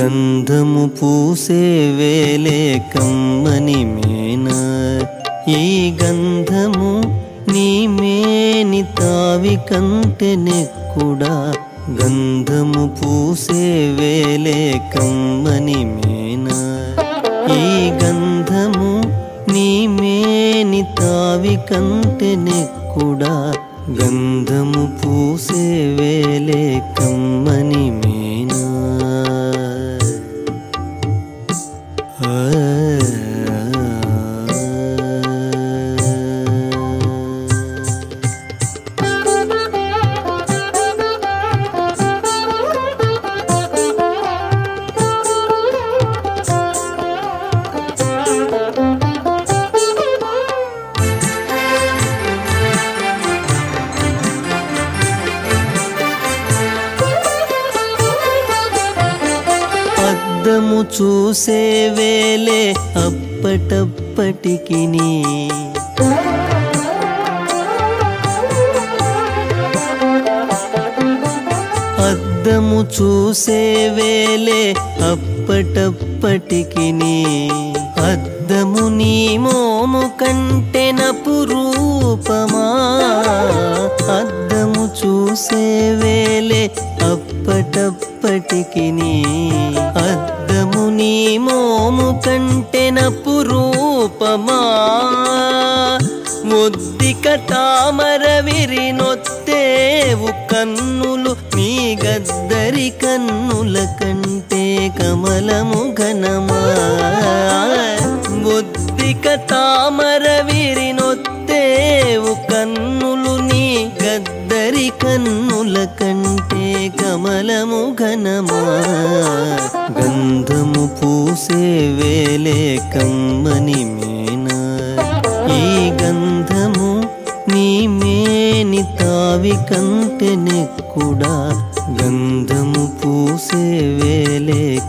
గంధము పూసే వేలే కమ్మని మేన. ఈ గంధము నీ మేని తావి కంటే నెక్కుడా. గంధము పూసే వేలే కమ్మని మేన. ఈ గంధము నీ మేని తావి కంటే నెక్కుడా. గంధము పూసే వేలే కమ్మని మేనా. అద్దము చూసే వేలే అప్పటప్పటికి అద్దము చూసే వేలే అప్పటప్పటికి అద్దము నీ మోము కంటే నపురూపమా అద్దము చూసే వేలే అప్పటప్పటికి అద్దము నీ మోము కంటే నపురూపమా ముద్దిక తామర విరినొత్తేవు కన్నులు నీ గద్దరి కన్నుల కంటే కమలము ఘనమా? ఇక తామర విరినొత్తేవు కన్నులు నీ గద్దరి కన్నుల కంటే కమలము ఘనమా. గంధము పూసే వేలే కమ్మని మేనా. ఈ గంధము నీ మేని తావి కంటే నెక్కుడా. గంధము పూసే వేలే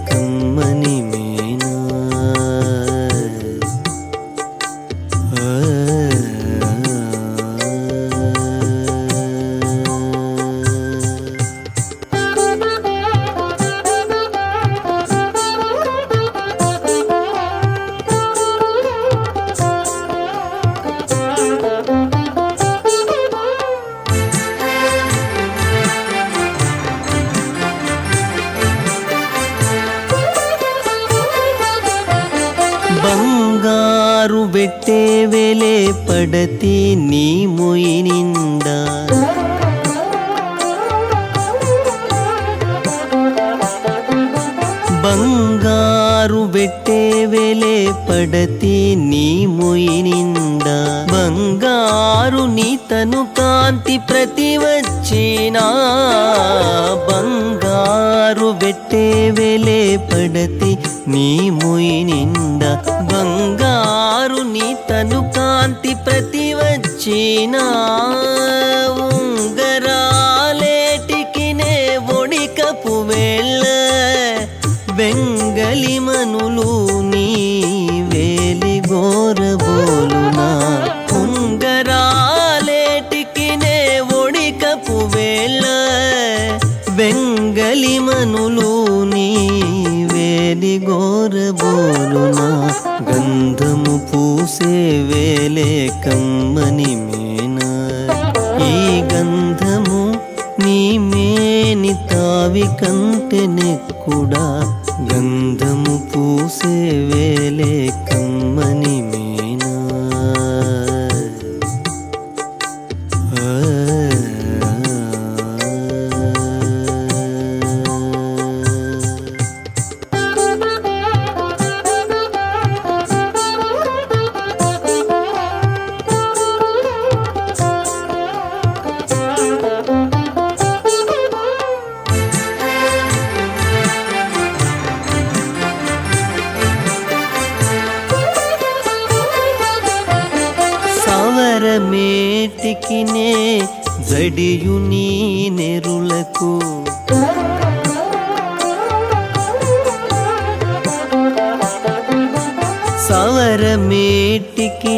వెలే పడతి నీ మొయినిండా బంగారు బెట్టే వెలే పడతి నీ మొయినిండా బంగారు నీ తను కాంతి ప్రతి వచ్చినా బంగారు బెట్టే వెలే పడతి నీ మొయినిండా బంగారు నీ బెంగలి మనులు నీ వేలి గోరబోలునా గంధము పూసే వేలే కమ్మని మేనా. ఈ గంధము నీ మేని తావి కంటే నెక్కుడా గంధము సవరమేటికి నే జడియు నీ నెరులకు. సవరమేటికి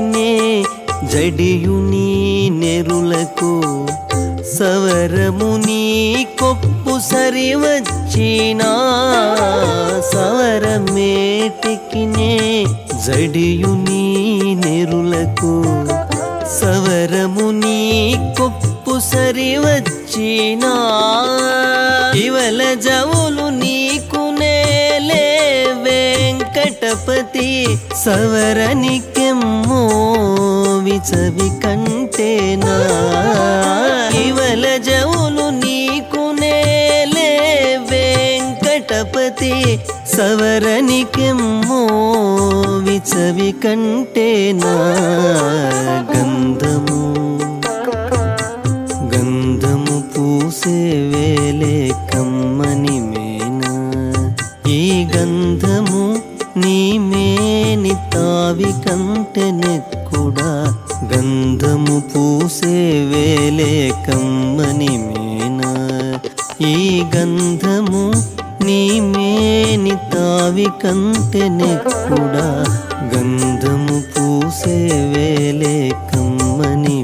జడియు నీ నెరులకు. సవరము నీ కొప్పు సరి వచ్చినా వచ్చిన సవరమేటికినే జడియు నీ నెరులకు. సవరము సరి వచ్చినా. ఇవల జవులు నీకు నేలే వెంకటపతి. సవరనికెమ్మో విచవి కంటేనా. ఇవల జవులు నీకు నేలే వెంకటపతి. సవరనికెమ్మో విచవి కంటేనా. గంధము వేలే కమ్మని మేనా. ఈ గంధము నీ మేని తావి కంటెనెక్కుడా గంధము పూసే వేలే కమ్మని మేనా. ఈ గంధము నీ మేని తావి కంటెనెక్కుడా గంధము పూసే వేలే కమ్మని